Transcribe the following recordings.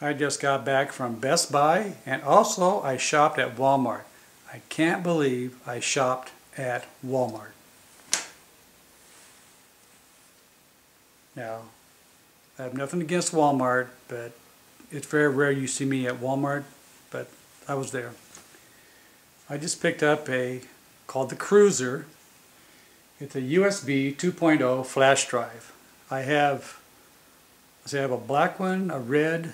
I just got back from Best Buy and also I shopped at Walmart. I can't believe I shopped at Walmart. Now, I have nothing against Walmart, but it's very rare you see me at Walmart, but I was there. I just picked up a, called the Cruzer. It's a USB 2.0 flash drive. I have, I have a black one, a red,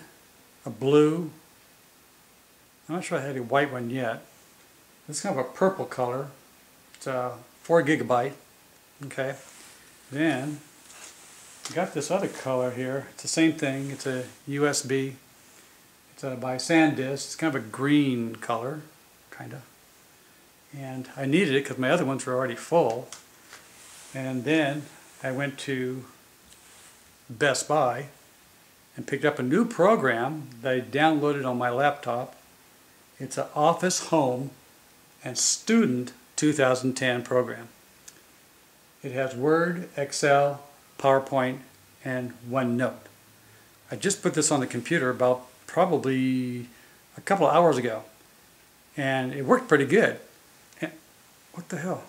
a blue. I'm not sure I had a white one yet. It's kind of a purple color. It's a four gigabyte. Okay. Then I got this other color here. It's the same thing. It's a USB. It's a, by SanDisk. It's kind of a green color, kind of. And I needed it because my other ones were already full. And then I went to Best Buy and picked up a new program that I downloaded on my laptop. It's an Office Home and Student 2010 program. It has Word, Excel, PowerPoint, and OneNote. I just put this on the computer about probably a couple of hours ago and it worked pretty good. And what the hell?